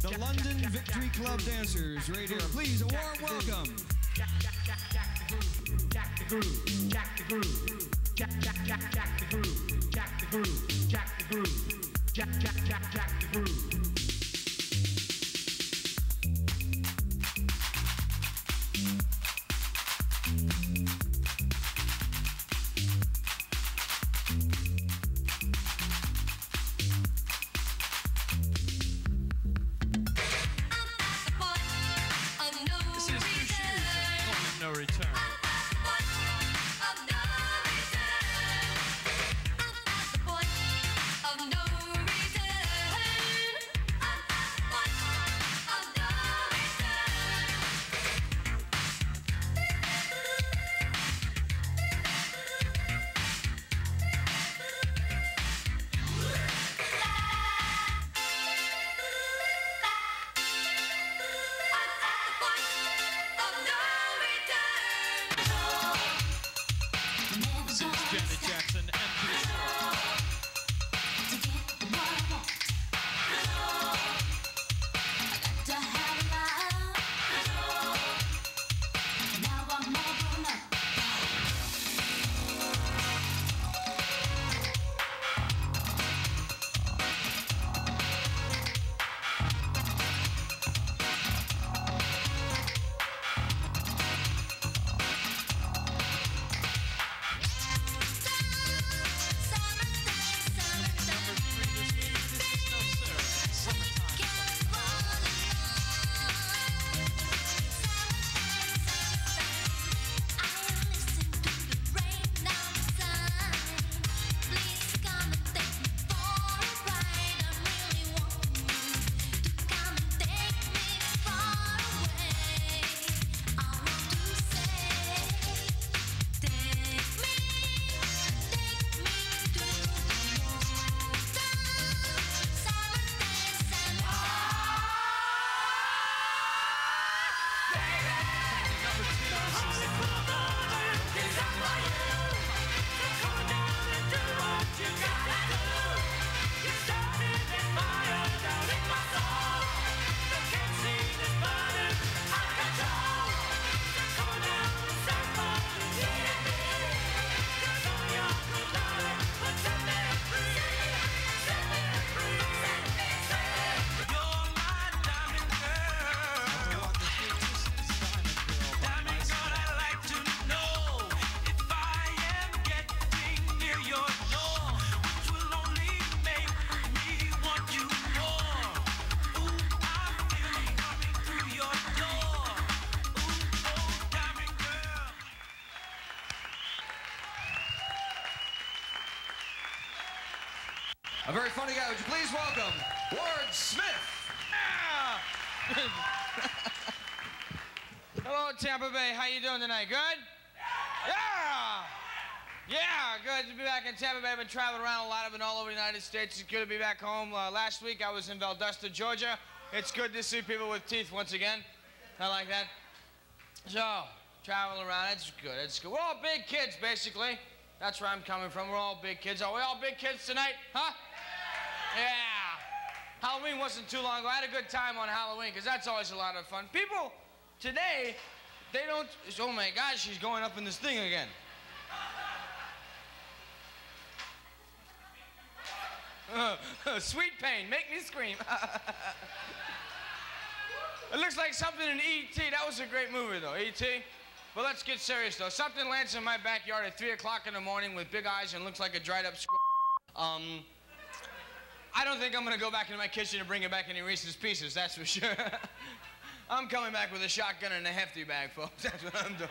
the London Victory Club dancers right here. Please, a warm welcome. Jack the groove, jack the groove, jack the groove, jack jack jack jack the groove, jack the groove, jack the groove, A very funny guy. Would you please welcome Ward Smith? Hello, Tampa Bay. How you doing tonight? Good? Yeah! Yeah, good to be back in Tampa Bay. I've been traveling around a lot. I've been all over the United States. It's good to be back home. Uh, last week I was in Valdosta, Georgia. It's good to see people with teeth once again. I like that. So, traveling around, it's good. It's good. We're all big kids, basically. That's where I'm coming from. We're all big kids. Are we all big kids tonight? Huh? Yeah. Halloween wasn't too long ago. I had a good time on Halloween because that's always a lot of fun. People today, they don't. Oh my God, she's going up in this thing again. Sweet pain, make me scream. it looks like something in E.T. That was a great movie, though, E.T. But let's get serious, though. Something lands in my backyard at 3 o'clock in the morning with big eyes and looks like a dried up squirrel. Um, I don't think I'm gonna go back into my kitchen and bring it back any Reese's Pieces, that's for sure. I'm coming back with a shotgun and a hefty bag, folks. That's what I'm doing.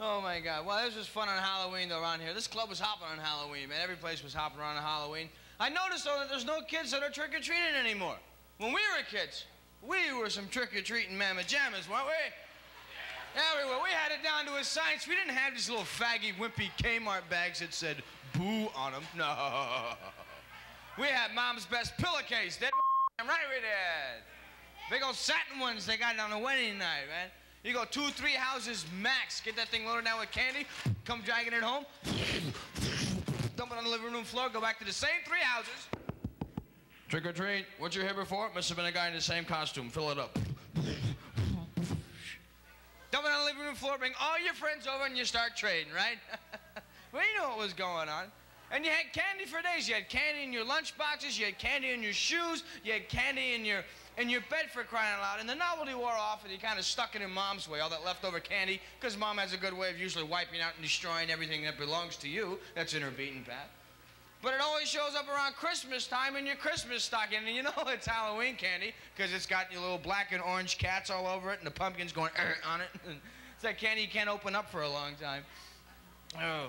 oh my God. Well, this was fun on Halloween, though, around here. This club was hopping on Halloween, man. Every place was hopping around on Halloween. I noticed, though, that there's no kids that are trick or treating anymore. When we were kids, we were some trick or treating mamma jammas, weren't we? Everywhere. We had it down to a science. We didn't have these little faggy, wimpy Kmart bags that said boo on them. No. We had mom's best pillowcase. That right we did. Big old satin ones they got on a wedding night, man. You go two, three houses max. Get that thing loaded down with candy. Come dragging it home. Dump it on the living room floor. Go back to the same three houses. Trick or treat. What you here before? Must have been a guy in the same costume. Fill it up. Dump it on the living room floor, bring all your friends over, and you start trading, right? well, you know what was going on. And you had candy for days. You had candy in your lunch boxes, you had candy in your shoes, you had candy in your in your bed for crying out loud. And the novelty wore off, and you kind of stuck it in mom's way, all that leftover candy, because mom has a good way of usually wiping out and destroying everything that belongs to you. That's in her beaten path. But it always shows up around Christmas time in your Christmas stocking. And you know it's Halloween candy because it's got your little black and orange cats all over it and the pumpkin's going on it. it's that candy you can't open up for a long time. Oh.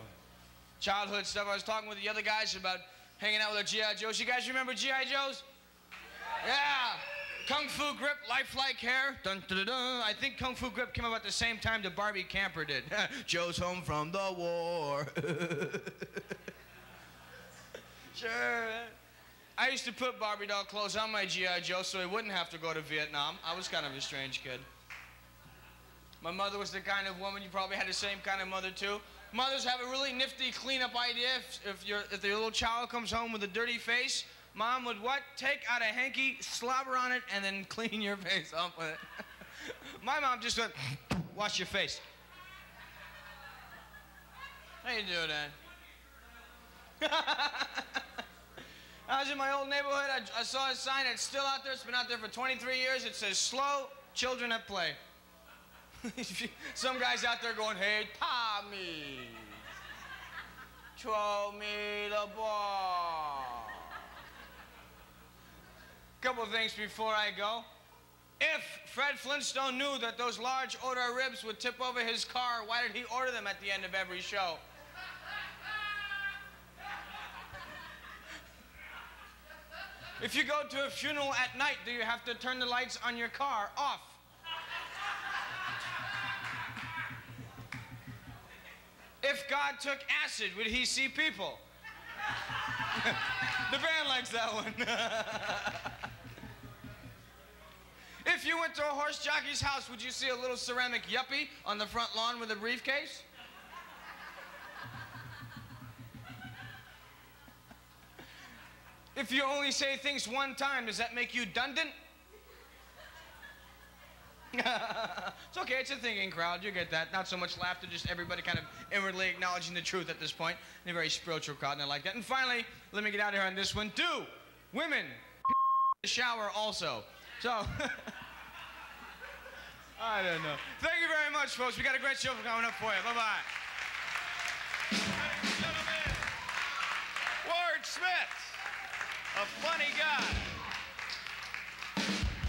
Childhood stuff. I was talking with the other guys about hanging out with our G.I. Joes. You guys remember G.I. Joes? Yeah. Kung Fu Grip, lifelike hair. Dun, dun, dun. I think Kung Fu Grip came out at the same time that Barbie Camper did. Joe's home from the war. Sure. I used to put Barbie doll clothes on my G.I. Joe so he wouldn't have to go to Vietnam. I was kind of a strange kid. My mother was the kind of woman, you probably had the same kind of mother too. Mothers have a really nifty cleanup idea. If, if, your if your little child comes home with a dirty face, mom would what? Take out a hanky, slobber on it, and then clean your face off with it. my mom just went, wash your face. How you doing, Dad? I was in my old neighborhood. I, I saw a sign. It's still out there. It's been out there for 23 years. It says, slow children at play. Some guy's out there going, hey, Tommy, throw me the ball. Couple things before I go. If Fred Flintstone knew that those large order ribs would tip over his car, why did he order them at the end of every show? If you go to a funeral at night, do you have to turn the lights on your car off? If God took acid, would he see people? the band likes that one. if you went to a horse jockey's house, would you see a little ceramic yuppie on the front lawn with a briefcase? If you only say things one time, does that make you dundant? it's okay, it's a thinking crowd. You get that. Not so much laughter, just everybody kind of inwardly acknowledging the truth at this point. In a very spiritual crowd, and I like that. And finally, let me get out of here on this one. Do women the shower also? So, I don't know. Thank you very much, folks. We got a great show coming up for you. Bye bye. A funny guy.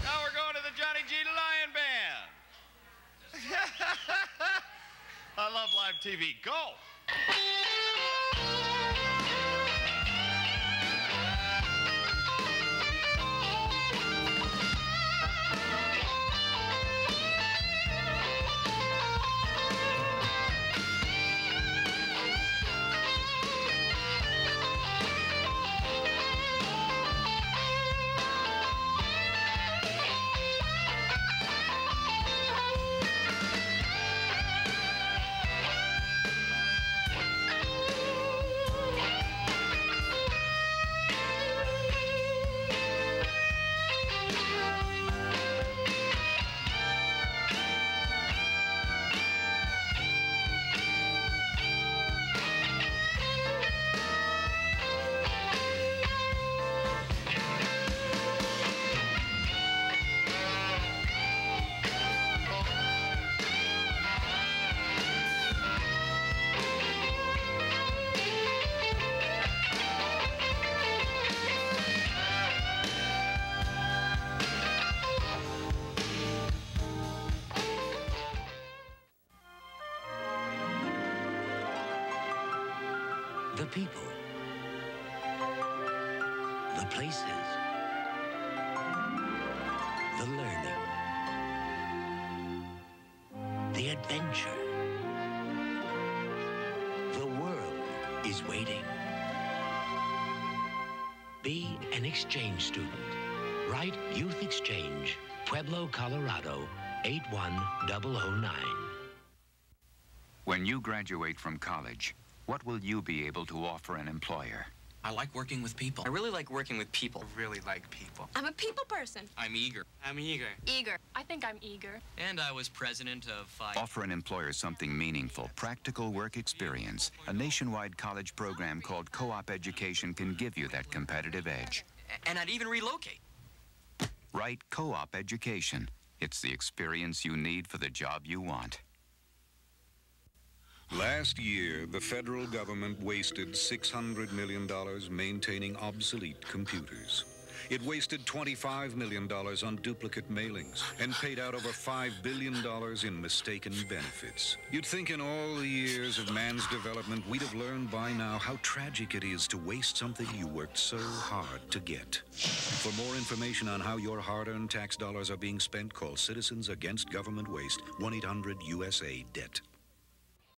Now we're going to the Johnny G. Lion Band. I love live TV. Go! People. The places. The learning. The adventure. The world is waiting. Be an exchange student. Write Youth Exchange, Pueblo, Colorado, 81009. When you graduate from college, what will you be able to offer an employer? I like working with people. I really like working with people. I really like people. I'm a people person. I'm eager. I'm eager. Eager. I think I'm eager. And I was president of five. Offer an employer something meaningful, practical work experience. A nationwide college program called Co-op Education can give you that competitive edge. And I'd even relocate. Write Co-op Education. It's the experience you need for the job you want. Last year, the federal government wasted $600 million maintaining obsolete computers. It wasted $25 million on duplicate mailings and paid out over $5 billion in mistaken benefits. You'd think in all the years of man's development, we'd have learned by now how tragic it is to waste something you worked so hard to get. For more information on how your hard-earned tax dollars are being spent, call Citizens Against Government Waste, 1-800-USA-DEBT.